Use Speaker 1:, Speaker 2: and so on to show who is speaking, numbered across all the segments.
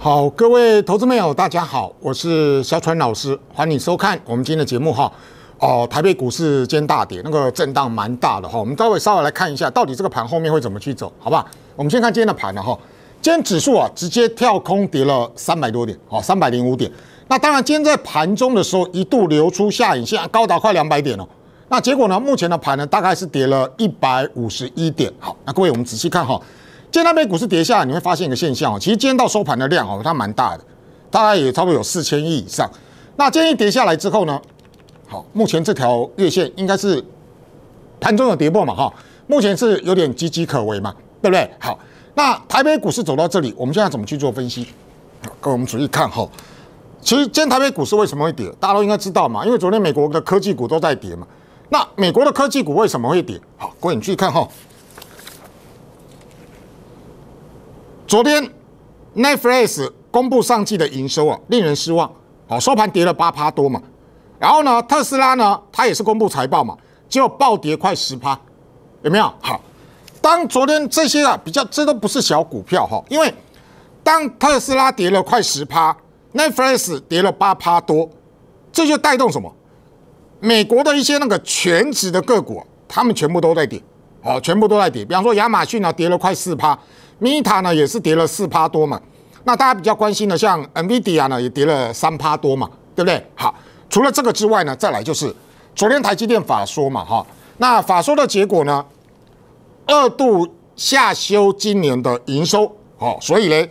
Speaker 1: 好，各位投资朋友，大家好，我是肖川老师，欢迎收看我们今天的节目哈。哦，台北股市今天大跌，那个震荡蛮大的哈。我们稍微稍微来看一下，到底这个盘后面会怎么去走，好吧？我们先看今天的盘了哈。今天指数啊，直接跳空跌了三百多点，好，三百零五点。那当然，今天在盘中的时候一度流出下影线，高达快两百点哦。那结果呢，目前的盘呢，大概是跌了一百五十一点。好，那各位我们仔细看哈。今天台北股市跌下来，你会发现一个现象哦，其实今天到收盘的量哦，它蛮大的，大概也差不多有四千亿以上。那今天一跌下来之后呢，好，目前这条月线应该是盘中有跌破嘛，哈，目前是有点岌岌可危嘛，对不对？好，那台北股市走到这里，我们现在怎么去做分析？各位我们注意看哈，其实今天台北股市为什么会跌？大家都应该知道嘛，因为昨天美国的科技股都在跌嘛。那美国的科技股为什么会跌？好，各位你注意看哈。昨天，Netflix 公布上季的营收啊，令人失望。好，收盘跌了八趴多嘛。然后呢，特斯拉呢，它也是公布财报嘛，就暴跌快十趴，有没有？好，当昨天这些啊比较，这都不是小股票哈，因为当特斯拉跌了快十趴，Netflix 跌了八趴多，这就带动什么？美国的一些那个全职的个股，他们全部都在跌，好，全部都在跌。比方说亚马逊呢，跌了快四趴。Meta 呢也是跌了四趴多嘛，那大家比较关心的像 Nvidia 呢也跌了三趴多嘛，对不对？好，除了这个之外呢，再来就是昨天台积电法说嘛，哈，那法说的结果呢，二度下修今年的营收，好，所以呢，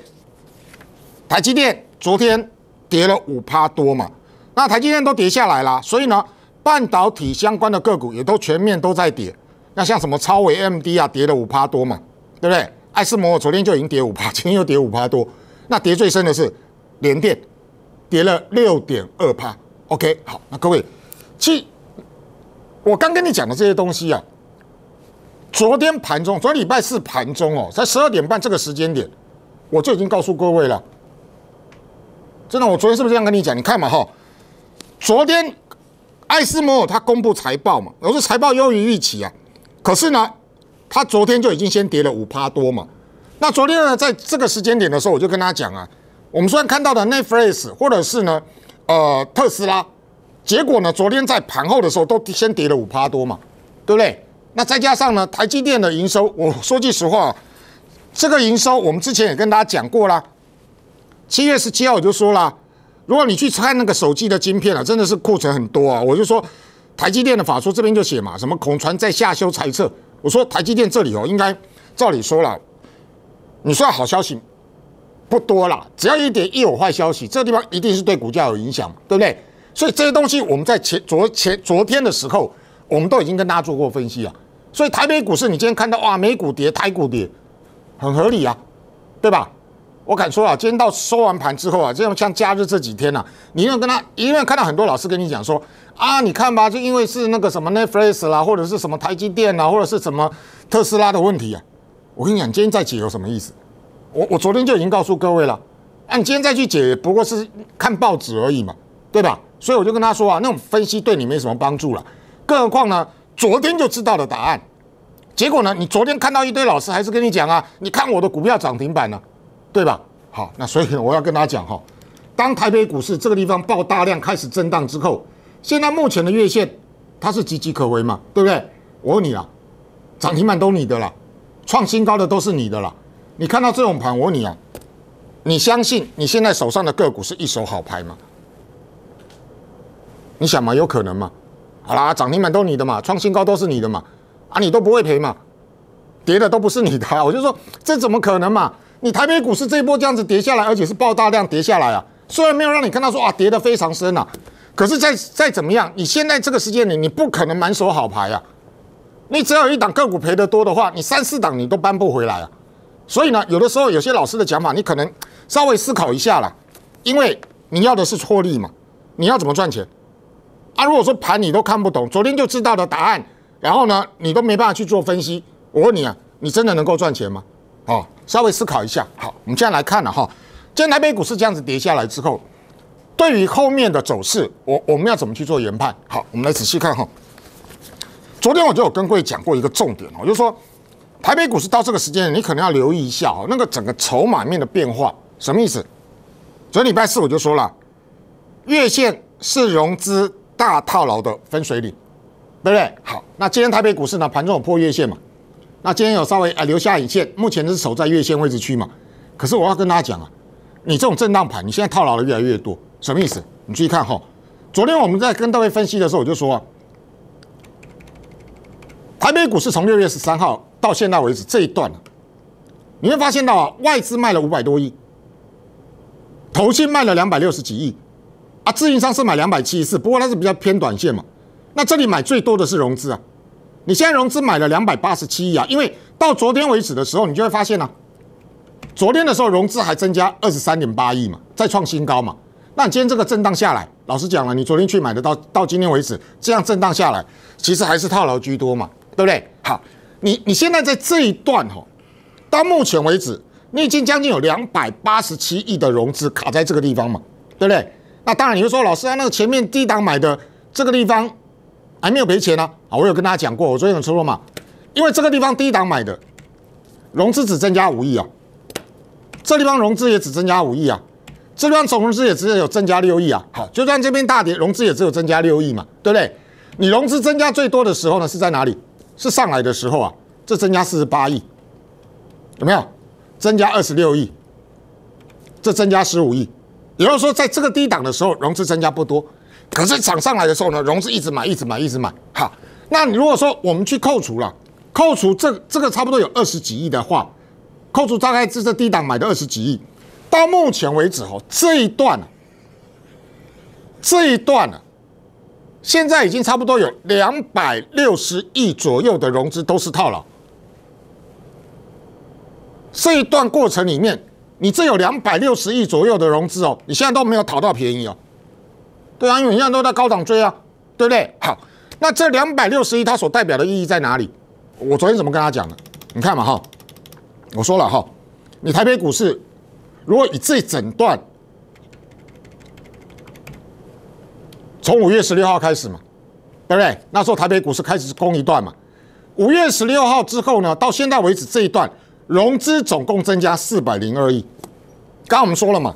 Speaker 1: 台积电昨天跌了五趴多嘛，那台积电都跌下来了，所以呢，半导体相关的个股也都全面都在跌，那像什么超微 MD 啊，跌了五趴多嘛，对不对？爱斯摩昨天就已经跌五趴，今天又跌五趴多。那跌最深的是联电，跌了六点二趴。OK，好，那各位，其我刚跟你讲的这些东西啊，昨天盘中，昨天礼拜四盘中哦，在十二点半这个时间点，我就已经告诉各位了。真的，我昨天是不是这样跟你讲？你看嘛，哈，昨天爱斯摩它公布财报嘛，我说财报优于预期啊，可是呢。他昨天就已经先跌了五趴多嘛，那昨天呢，在这个时间点的时候，我就跟他讲啊，我们虽然看到的 Netflix 或者是呢，呃，特斯拉，结果呢，昨天在盘后的时候都先跌了五趴多嘛，对不对？那再加上呢，台积电的营收，我说句实话，这个营收我们之前也跟大家讲过啦，七月十七号我就说了，如果你去看那个手机的晶片啊，真的是库存很多啊，我就说台积电的法说这边就写嘛，什么孔传在下修猜测。我说台积电这里哦，应该照理说了，你说好消息不多啦，只要一点一有坏消息，这地方一定是对股价有影响，对不对？所以这些东西我们在前昨前昨天的时候，我们都已经跟大家做过分析了。所以台北股市你今天看到哇，美股跌，台股跌，很合理啊，对吧？我敢说啊，今天到收完盘之后啊，这样像假日这几天呐，你要跟他，因为看到很多老师跟你讲说啊，你看吧，就因为是那个什么 Netflix 啦，或者是什么台积电啦，或者是什么特斯拉的问题啊。我跟你讲，今天再解有什么意思？我我昨天就已经告诉各位了，啊，你今天再去解，不过是看报纸而已嘛，对吧？所以我就跟他说啊，那种分析对你没什么帮助了。更何况呢，昨天就知道了答案，结果呢，你昨天看到一堆老师还是跟你讲啊，你看我的股票涨停板呢。对吧？好，那所以我要跟大家讲哈，当台北股市这个地方爆大量开始震荡之后，现在目前的月线它是岌岌可危嘛，对不对？我问你啊，涨停板都你的啦，创新高的都是你的啦。你看到这种盘，我问你啊，你相信你现在手上的个股是一手好牌吗？你想嘛，有可能吗？好啦，涨停板都你的嘛，创新高都是你的嘛，啊，你都不会赔嘛？跌的都不是你的，我就说这怎么可能嘛？你台北股市这一波这样子跌下来，而且是爆大量跌下来啊！虽然没有让你看到说啊跌得非常深啊，可是再再怎么样，你现在这个时间里，你不可能满手好牌啊！你只要有一档个股赔得多的话，你三四档你都搬不回来啊！所以呢，有的时候有些老师的讲法，你可能稍微思考一下啦，因为你要的是获利嘛，你要怎么赚钱啊？如果说盘你都看不懂，昨天就知道的答案，然后呢，你都没办法去做分析，我问你啊，你真的能够赚钱吗？哦，稍微思考一下。好，我们现在来看了哈，今天台北股市这样子跌下来之后，对于后面的走势，我我们要怎么去做研判？好，我们来仔细看哈。昨天我就有跟各位讲过一个重点哦，就是说台北股市到这个时间，你可能要留意一下哦，那个整个筹码面的变化，什么意思？昨天礼拜四我就说了，月线是融资大套牢的分水岭，对不对？好，那今天台北股市呢盘中有破月线嘛？那今天有稍微啊留下影线，目前是守在月线位置区嘛？可是我要跟大家讲啊，你这种震荡盘，你现在套牢的越来越多，什么意思？你注意看哈，昨天我们在跟各位分析的时候，我就说啊。台北股市从六月十三号到现在为止这一段你会发现到啊，外资卖了五百多亿，投信卖了两百六十几亿，啊，自营商是买两百七十四，不过它是比较偏短线嘛。那这里买最多的是融资啊，你现在融资买了两百八十七亿啊，因为到昨天为止的时候，你就会发现呢，昨天的时候融资还增加二十三点八亿嘛，再创新高嘛。那你今天这个震荡下来，老实讲了，你昨天去买的到到今天为止这样震荡下来，其实还是套牢居多嘛。对不对？好，你你现在在这一段哈，到目前为止，你已经将近有两百八十七亿的融资卡在这个地方嘛，对不对？那当然，你会说，老师啊，那个前面低档买的这个地方还没有赔钱呢？啊，我有跟大家讲过，我昨天有说了嘛，因为这个地方低档买的融资只增加五亿啊，这地方融资也只增加五亿啊，这地方总融资也只有增加六亿啊。好，就算这边大跌，融资也只有增加六亿嘛，对不对？你融资增加最多的时候呢，是在哪里？是上来的时候啊，这增加四十八亿，有没有？增加二十六亿，这增加十五亿。也就是说，在这个低档的时候，融资增加不多，可是涨上来的时候呢，融资一直买，一直买，一直买。好，那你如果说我们去扣除了，扣除这这个差不多有二十几亿的话，扣除大概是这低档买的二十几亿，到目前为止哦，这一段这一段呢。现在已经差不多有两百六十亿左右的融资都是套牢。这一段过程里面，你这有两百六十亿左右的融资哦，你现在都没有讨到便宜哦。对啊，因为现在都在高档追啊，对不对？好，那这两百六十亿它所代表的意义在哪里？我昨天怎么跟他讲的？你看嘛哈，我说了哈，你台北股市如果以这整段。从五月十六号开始嘛，对不对？那时候台北股市开始攻一段嘛。五月十六号之后呢，到现在为止这一段融资总共增加四百零二亿。刚刚我们说了嘛，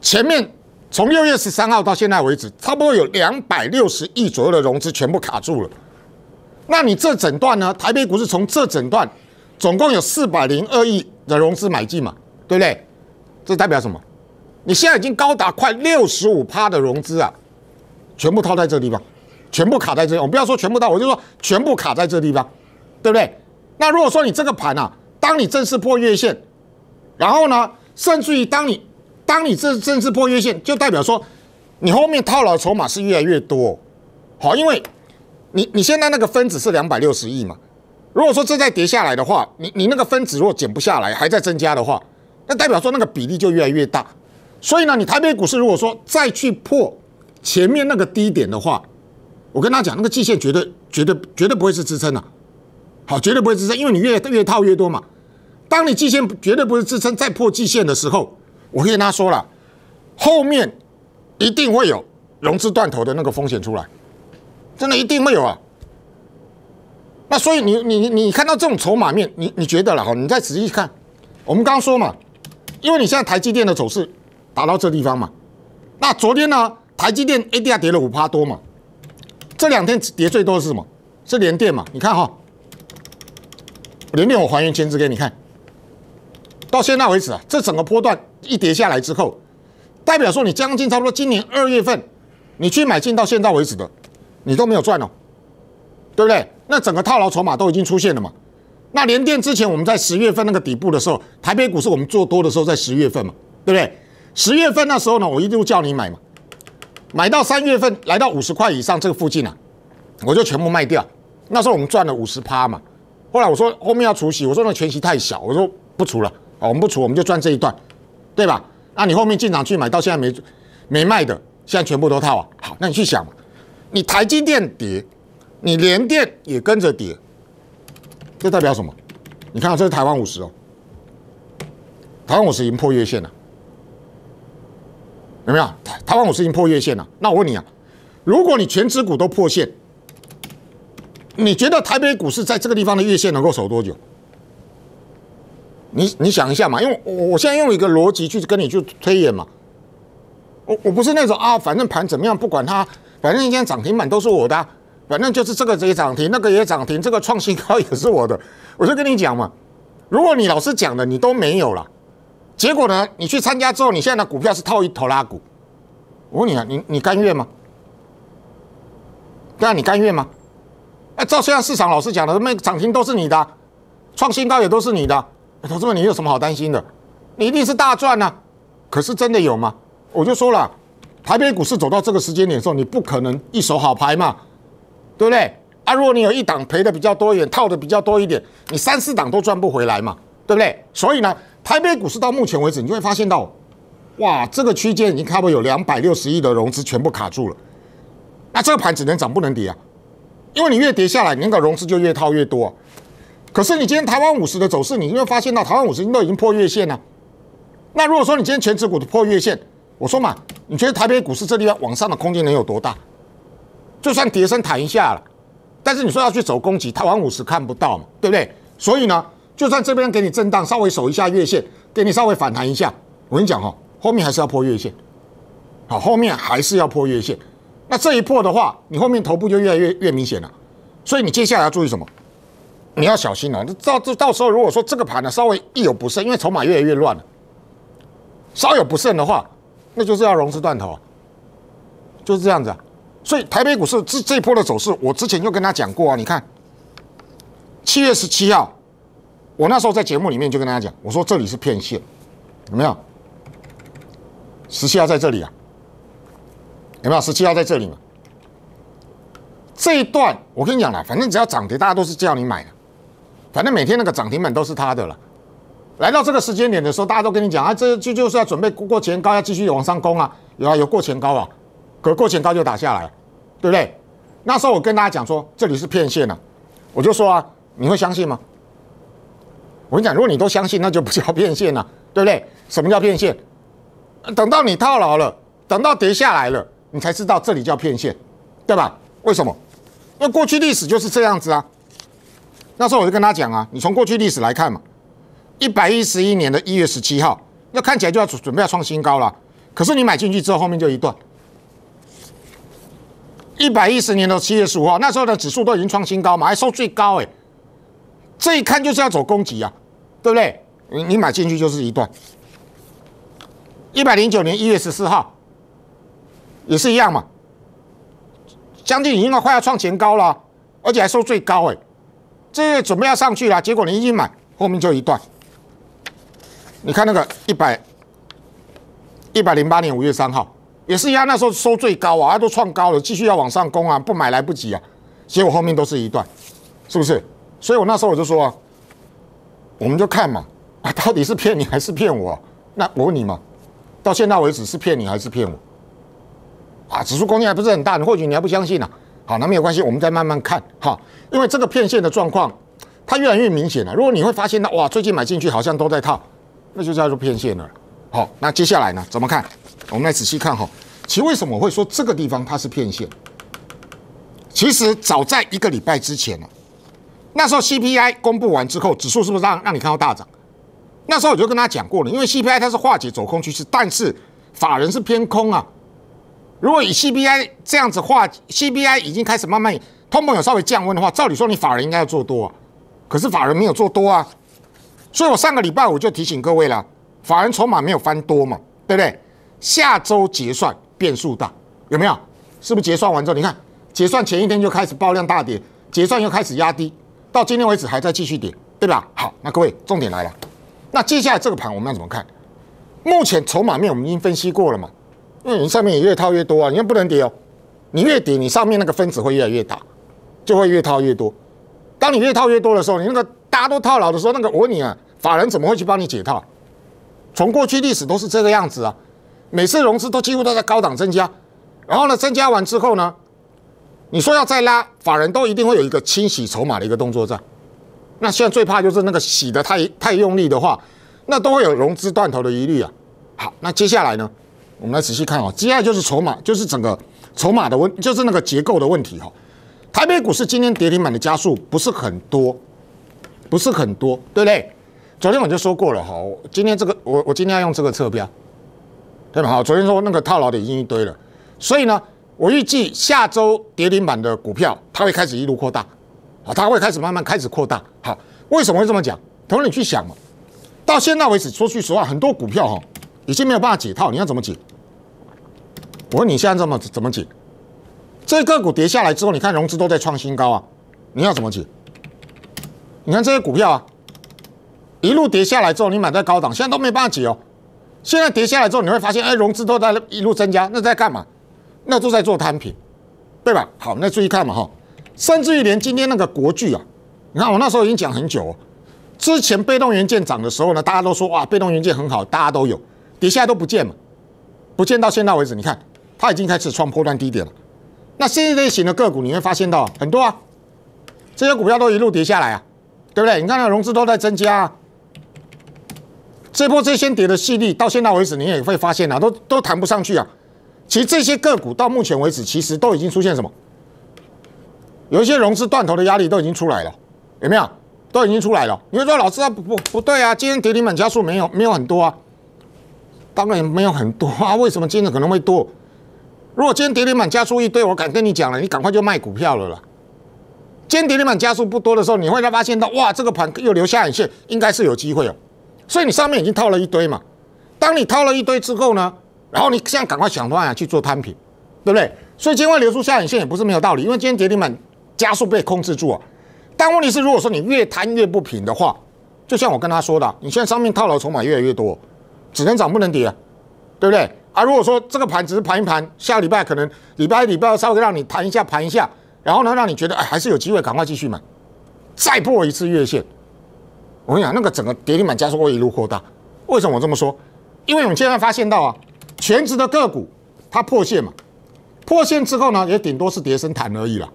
Speaker 1: 前面从六月十三号到现在为止，差不多有两百六十亿左右的融资全部卡住了。那你这整段呢？台北股市从这整段总共有四百零二亿的融资买进嘛，对不对？这代表什么？你现在已经高达快六十五趴的融资啊！全部套在这地方，全部卡在这里。我不要说全部套，我就说全部卡在这地方，对不对？那如果说你这个盘啊，当你正式破月线，然后呢，甚至于当你当你这正式破月线，就代表说你后面套牢的筹码是越来越多。好，因为你你现在那个分子是两百六十亿嘛，如果说这再跌下来的话，你你那个分子如果减不下来，还在增加的话，那代表说那个比例就越来越大。所以呢，你台北股市如果说再去破。前面那个低点的话，我跟他讲，那个季线绝对、绝对、绝对不会是支撑的，好，绝对不会支撑，因为你越越套越多嘛。当你季线绝对不是支撑，再破季线的时候，我跟他说了，后面一定会有融资断头的那个风险出来，真的一定会有啊。那所以你你你看到这种筹码面，你你觉得了哈？你再仔细看，我们刚刚说嘛，因为你现在台积电的走势达到这地方嘛，那昨天呢？台积电 ADR 跌了五趴多嘛，这两天跌最多是什么？是联电嘛？你看哈，联电我还原前值给你看，到现在为止啊，这整个波段一跌下来之后，代表说你将近差不多今年二月份你去买进到现在为止的，你都没有赚哦，对不对？那整个套牢筹码都已经出现了嘛。那联电之前我们在十月份那个底部的时候，台北股市我们做多的时候在十月份嘛，对不对？十月份那时候呢，我一路叫你买嘛。买到三月份来到五十块以上这个附近啊，我就全部卖掉。那时候我们赚了五十趴嘛。后来我说后面要除息，我说那全息太小，我说不除了，我们不除，我们就赚这一段，对吧？那你后面进场去买到现在没没卖的，现在全部都套啊。好，那你去想嘛，你台积电跌，你联电也跟着跌，这代表什么？你看这是台湾五十哦，台湾五十已经破月线了。有没有台台湾五十已经破月线了？那我问你啊，如果你全指股都破线，你觉得台北股市在这个地方的月线能够守多久？你你想一下嘛，因为我我现在用一个逻辑去跟你去推演嘛，我我不是那种啊，反正盘怎么样不管它，反正今天涨停板都是我的，反正就是这个也涨停，那个也涨停，这个创新高也是我的。我就跟你讲嘛，如果你老师讲的你都没有了，结果呢，你去参加之后，你现在的股票是套一头拉股，我问你啊，你你甘愿吗？对啊，你甘愿吗？哎，照现在市场老师讲的，那涨停都是你的，创新高也都是你的，投资们你有什么好担心的？你一定是大赚呐！可是真的有吗？我就说了，台北股市走到这个时间点的时候，你不可能一手好牌嘛，对不对？啊，如果你有一档赔的比较多一点，套的比较多一点，你三四档都赚不回来嘛，对不对？所以呢，台北股市到目前为止，你就会发现到，哇，这个区间已经差不多有两百六十亿的融资全部卡住了，那这个盘只能涨不能跌啊。因为你越跌下来，你那个融资就越套越多。可是你今天台湾五十的走势，你会发现到台湾五十都已经破月线了。那如果说你今天全指股的破月线，我说嘛，你觉得台北股市这地方往上的空间能有多大？就算跌升弹一下了，但是你说要去走攻击，台湾五十看不到嘛，对不对？所以呢，就算这边给你震荡，稍微守一下月线，给你稍微反弹一下，我跟你讲哈，后面还是要破月线。好，后面还是要破月线。那这一破的话，你后面头部就越来越越明显了，所以你接下来要注意什么？你要小心了。到这到时候，如果说这个盘呢稍微一有不慎，因为筹码越来越乱了，稍有不慎的话，那就是要融资断头，就是这样子。啊。所以台北股市这这一波的走势，我之前就跟他讲过啊。你看，七月十七号，我那时候在节目里面就跟大家讲，我说这里是骗线，有没有？十七号在这里啊。有没有十七号在这里嘛？这一段我跟你讲了，反正只要涨跌，大家都是叫你买的。反正每天那个涨停板都是他的了。来到这个时间点的时候，大家都跟你讲啊，这就就是要准备过前高，要继续往上攻啊。有啊，有过前高啊，可过前高就打下来，对不对？那时候我跟大家讲说，这里是骗线了，我就说啊，你会相信吗？我跟你讲，如果你都相信，那就不叫骗线了，对不对？什么叫骗线？等到你套牢了，等到跌下来了。你才知道这里叫骗线，对吧？为什么？因为过去历史就是这样子啊。那时候我就跟他讲啊，你从过去历史来看嘛，一百一十一年的一月十七号，那看起来就要准备要创新高了。可是你买进去之后，后面就一段。一百一十年的七月十五号，那时候的指数都已经创新高嘛，还收最高哎。这一看就是要走攻击啊，对不对？你你买进去就是一段。一百零九年一月十四号。也是一样嘛，将近已经快要创前高了，而且还收最高哎，这准备要上去了，结果你一买，后面就一段。你看那个一百一百零八年五月三号，也是一样，那时候收最高啊，都创高了，继续要往上攻啊，不买来不及啊，结果后面都是一段，是不是？所以我那时候我就说啊，我们就看嘛，啊，到底是骗你还是骗我？那我问你嘛，到现在为止是骗你还是骗我？啊，指数空间还不是很大，你或许你还不相信呢。好，那没有关系，我们再慢慢看哈。因为这个骗线的状况，它越来越明显了。如果你会发现到，哇，最近买进去好像都在套，那就叫做骗线了。好，那接下来呢，怎么看？我们来仔细看哈。其实为什么我会说这个地方它是骗线？其实早在一个礼拜之前呢，那时候 CPI 公布完之后，指数是不是让让你看到大涨？那时候我就跟他讲过了，因为 CPI 它是化解走空趋势，但是法人是偏空啊。如果以 CPI 这样子画，CPI 已经开始慢慢通膨有稍微降温的话，照理说你法人应该要做多啊，可是法人没有做多啊，所以我上个礼拜我就提醒各位了，法人筹码没有翻多嘛，对不对？下周结算变数大，有没有？是不是结算完之后，你看结算前一天就开始爆量大跌，结算又开始压低，到今天为止还在继续跌，对吧？好，那各位重点来了，那接下来这个盘我们要怎么看？目前筹码面我们已经分析过了嘛？因为你上面也越套越多啊，你看不能跌哦，你越跌，你上面那个分子会越来越大，就会越套越多。当你越套越多的时候，你那个大家都套牢的时候，那个我问你啊，法人怎么会去帮你解套？从过去历史都是这个样子啊，每次融资都几乎都在高档增加，然后呢，增加完之后呢，你说要再拉，法人都一定会有一个清洗筹码的一个动作在。那现在最怕就是那个洗的太太用力的话，那都会有融资断头的疑虑啊。好，那接下来呢？我们来仔细看哦，接下来就是筹码，就是整个筹码的问，就是那个结构的问题哈。台北股市今天跌停板的加速不是很多，不是很多，对不对？昨天我就说过了哈，今天这个我我今天要用这个侧标，对吧？好，昨天说那个套牢的已经一堆了，所以呢，我预计下周跌停板的股票它会开始一路扩大，好，它会开始慢慢开始扩大。好，为什么会这么讲？同你去想嘛，到现在为止，说句实话，很多股票哈已经没有办法解套，你要怎么解？我问你现在怎么怎么解？这个股跌下来之后，你看融资都在创新高啊，你要怎么解？你看这些股票啊，一路跌下来之后，你买在高档，现在都没办法解哦。现在跌下来之后，你会发现，哎，融资都在一路增加，那在干嘛？那都在做摊平，对吧？好，那注意看嘛哈，甚至于连今天那个国巨啊，你看我那时候已经讲很久，哦，之前被动元件涨的时候呢，大家都说哇，被动元件很好，大家都有，跌下来都不见嘛，不见到现在为止，你看它已经开始创破断低点了。那这一类型的个股，你会发现到很多啊，这些股票都一路跌下来啊。对不对？你看那融资都在增加啊，这波这先跌的细粒，到现在为止，你也会发现啊，都都谈不上去啊。其实这些个股到目前为止，其实都已经出现什么？有一些融资断头的压力都已经出来了，有没有？都已经出来了。你会说老师啊，不不不对啊，今天跌停板加速没有没有很多啊？当然没有很多啊。为什么今天可能会多？如果今天跌停板加速一堆，我敢跟你讲了，你赶快就卖股票了啦。今天跌停板加速不多的时候，你会发现到哇，这个盘又留下影线，应该是有机会哦。所以你上面已经套了一堆嘛。当你套了一堆之后呢，然后你现在赶快想办法去做摊平，对不对？所以今天会留出下影线也不是没有道理，因为今天跌停板加速被控制住啊。但问题是，如果说你越摊越不平的话，就像我跟他说的，你现在上面套牢筹码越来越多，只能涨不能跌，对不对？啊，如果说这个盘只是盘一盘，下礼拜可能礼拜一、礼拜二稍微让你盘一下，盘一下。然后呢，让你觉得哎，还是有机会，赶快继续买，再破一次月线。我跟你讲，那个整个跌停板加速会一路扩大。为什么我这么说？因为我们现在发现到啊，全职的个股它破线嘛，破线之后呢，也顶多是跌升弹而已了，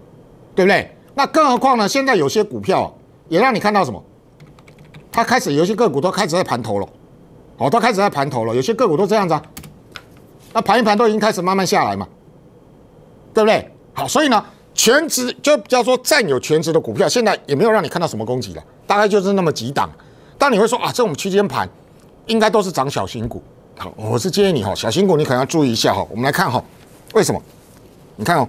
Speaker 1: 对不对？那更何况呢，现在有些股票也让你看到什么？它开始有些个股都开始在盘头了，哦，都开始在盘头了。有些个股都这样子啊，那盘一盘都已经开始慢慢下来嘛，对不对？好，所以呢。全值就叫做占有全值的股票，现在也没有让你看到什么攻击了，大概就是那么几档。但你会说啊，这种区间盘应该都是涨小型股。好，我是建议你哈，小型股你可能要注意一下哈。我们来看哈，为什么？你看哦，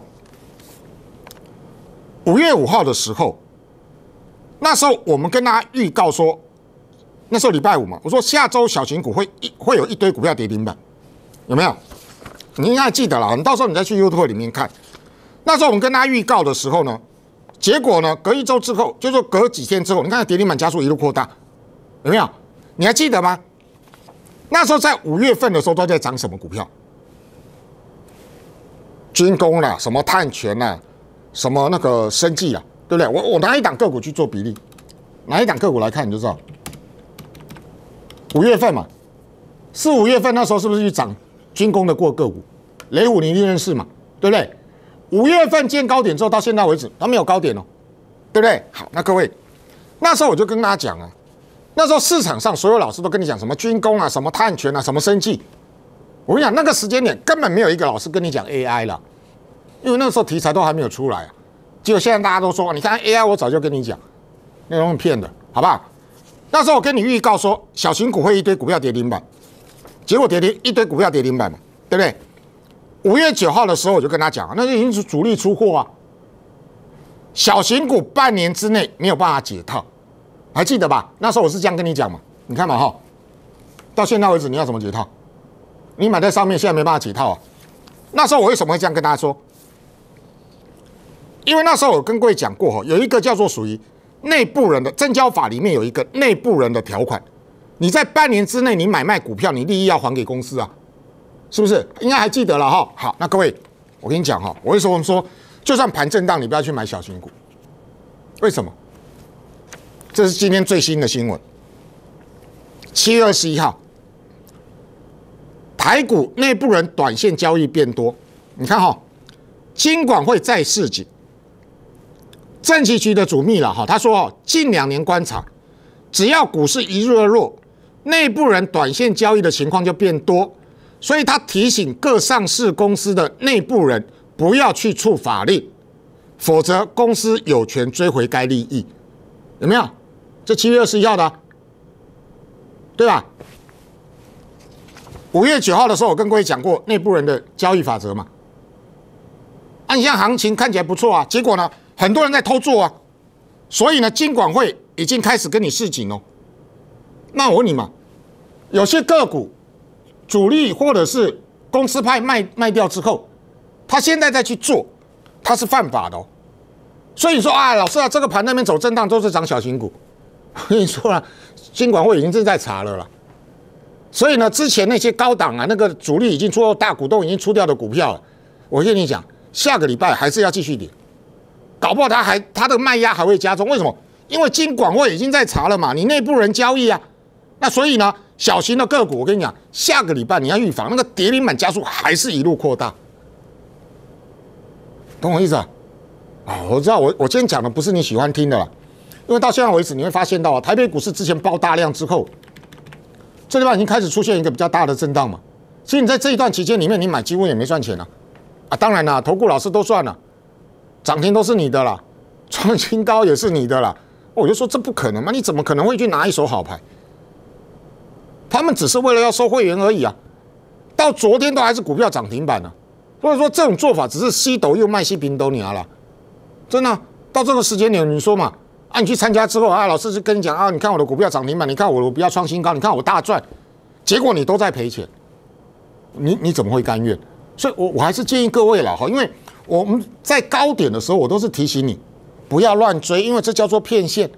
Speaker 1: 五月五号的时候，那时候我们跟大家预告说，那时候礼拜五嘛，我说下周小型股会一会有一堆股票跌停板，有没有？你应该记得了，你到时候你再去 YouTube 里面看。那时候我们跟大家预告的时候呢，结果呢，隔一周之后，就说隔几天之后，你看跌停板加速一路扩大，有没有？你还记得吗？那时候在五月份的时候都在涨什么股票？军工啦，什么碳权啦，什么那个生技啦，对不对？我我拿一档个股去做比例，拿一档个股来看你就知道。五月份嘛，四五月份那时候是不是去涨军工的过个股？雷虎你一定认识嘛，对不对？五月份见高点之后，到现在为止，它没有高点哦，对不对？好，那各位，那时候我就跟大家讲啊，那时候市场上所有老师都跟你讲什么军工啊，什么碳权啊，什么生技。我跟你讲，那个时间点根本没有一个老师跟你讲 AI 了，因为那时候题材都还没有出来啊。结果现在大家都说，你看 AI，我早就跟你讲，那都是骗的，好不好？那时候我跟你预告说，小型股会一堆股票跌停板，结果跌停一堆股票跌停板嘛，对不对？五月九号的时候，我就跟他讲，那就已经是主力出货啊。小型股半年之内没有办法解套，还记得吧？那时候我是这样跟你讲嘛。你看嘛哈，到现在为止你要怎么解套？你买在上面，现在没办法解套啊。那时候我为什么会这样跟大家说？因为那时候我跟各位讲过哈，有一个叫做属于内部人的证交法里面有一个内部人的条款，你在半年之内你买卖股票，你利益要还给公司啊。是不是应该还记得了哈？好，那各位，我跟你讲哈，我为什么说就算盘震荡，你不要去买小型股？为什么？这是今天最新的新闻。七月二十一号，台股内部人短线交易变多。你看哈，金管会再市警，政企局的主秘了哈，他说哦，近两年观察，只要股市一弱弱，内部人短线交易的情况就变多。所以他提醒各上市公司的内部人不要去触法令，否则公司有权追回该利益，有没有？这七月二十一号的，对吧？五月九号的时候，我跟各位讲过内部人的交易法则嘛。按现在行情看起来不错啊，结果呢，很多人在偷做啊，所以呢，金管会已经开始跟你示警哦。那我问你嘛，有些个股主力或者是公司派卖卖掉之后，他现在再去做，他是犯法的哦。所以说啊，老师啊，这个盘那边走震荡都是涨小型股。我跟你说了，金管会已经正在查了啦。所以呢，之前那些高档啊，那个主力已经出大股东已经出掉的股票，我跟你讲，下个礼拜还是要继续跌，搞不好他还他的卖压还会加重。为什么？因为金管会已经在查了嘛，你内部人交易啊。那所以呢，小型的个股，我跟你讲，下个礼拜你要预防那个跌停板加速还是一路扩大，懂我意思啊？啊，我知道，我我今天讲的不是你喜欢听的啦。因为到现在为止，你会发现到啊，台北股市之前爆大量之后，这地方已经开始出现一个比较大的震荡嘛。所以你在这一段期间里面，你买几乎也没赚钱啊。啊，当然啦，投顾老师都赚了，涨停都是你的啦，创新高也是你的啦。我就说这不可能嘛，你怎么可能会去拿一手好牌？他们只是为了要收会员而已啊。到昨天都还是股票涨停板呢，所以说这种做法只是吸斗又卖吸平斗你啊了，真的到这个时间点，你说嘛？啊，你去参加之后啊，老师就跟你讲啊，你看我的股票涨停板，你看我的股票创新高，你看我大赚，结果你都在赔钱，你你怎么会甘愿？所以，我我还是建议各位了哈，因为我们在高点的时候，我都是提醒你不要乱追，因为这叫做骗线。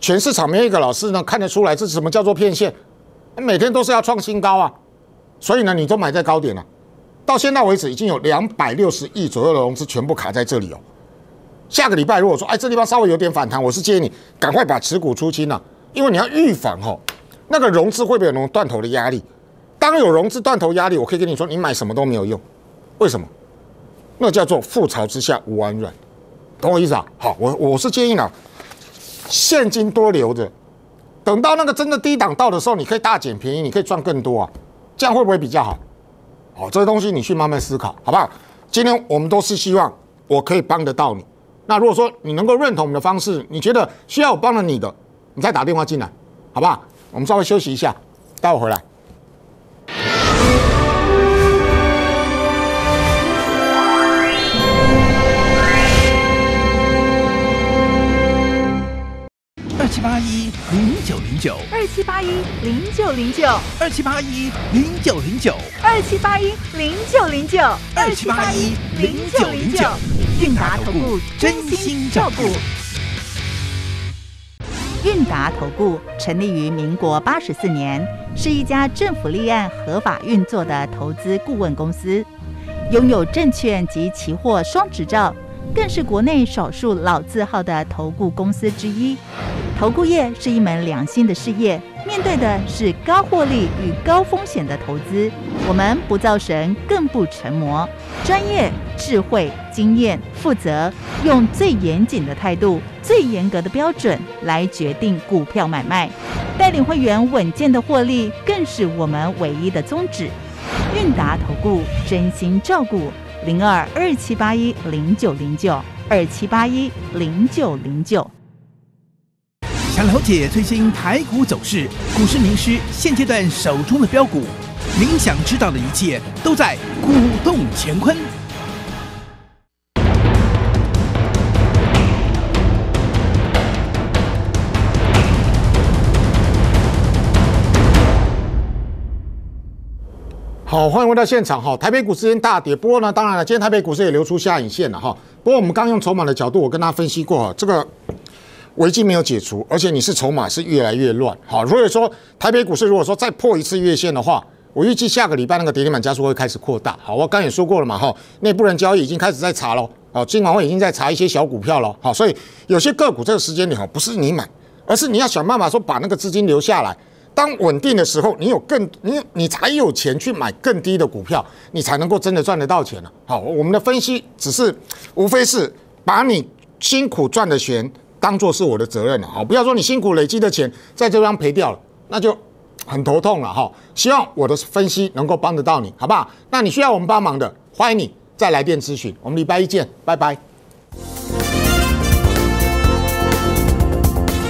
Speaker 1: 全市场没有一个老师呢看得出来这是什么叫做骗线，每天都是要创新高啊，所以呢，你都买在高点了。到现在为止，已经有两百六十亿左右的融资全部卡在这里哦。下个礼拜如果说哎这地方稍微有点反弹，我是建议你赶快把持股出清了，因为你要预防哈那个融资会不会有那种断头的压力？当有融资断头压力，我可以跟你说，你买什么都没有用。为什么？那叫做覆巢之下无完卵，懂我意思啊？好，我我是建议呢，现金多留着，等到那个真的低档到的时候，你可以大捡便宜，你可以赚更多啊，这样会不会比较好？好，这些东西你去慢慢思考，好不好？今天我们都是希望我可以帮得到你。那如果说你能够认同我们的方式，你觉得需要我帮了你的，你再打电话进来，好不好？我们稍微休息一下，待会回来。
Speaker 2: 八一零九零九，
Speaker 3: 二七八一零九零九，
Speaker 2: 二七八一零九零九，
Speaker 3: 二七八一零九零九，
Speaker 2: 二七八一零九零九。韵达投顾真心照顾。
Speaker 3: 韵达投顾成立于民国八十四年，是一家政府立案合法运作的投资顾问公司，拥有证券及期货双执照，更是国内少数老字号的投顾公司之一。投顾业是一门良心的事业，面对的是高获利与高风险的投资。我们不造神，更不成魔，专业、智慧、经验、负责，用最严谨的态度、最严格的标准来决定股票买卖，带领会员稳健的获利，更是我们唯一的宗旨。韵达投顾真心照顾，零二二七八一零九零九二七八一零九零九。
Speaker 2: 想了解最新台股走势，股市名师现阶段手中的标股，您想知道的一切都在股动乾坤。
Speaker 1: 好，欢迎回到现场哈。台北股市今天大跌，不过呢，当然了，今天台北股市也流出下影线了哈。不过我们刚用筹码的角度，我跟大家分析过，这个。危机没有解除，而且你是筹码是越来越乱。好，如果说台北股市如果说再破一次月线的话，我预计下个礼拜那个跌停板加速会开始扩大。好，我刚也说过了嘛，哈，内部人交易已经开始在查了，哦，今晚会已经在查一些小股票了。好，所以有些个股这个时间点哈，不是你买，而是你要想办法说把那个资金留下来。当稳定的时候，你有更你你才有钱去买更低的股票，你才能够真的赚得到钱了。好，我们的分析只是无非是把你辛苦赚的钱。当做是我的责任了，好，不要说你辛苦累积的钱在这边赔掉了，那就很头痛了哈。希望我的分析能够帮得到你，好不好？那你需要我们帮忙的，欢迎你再来电咨询。我们礼拜一见，拜拜。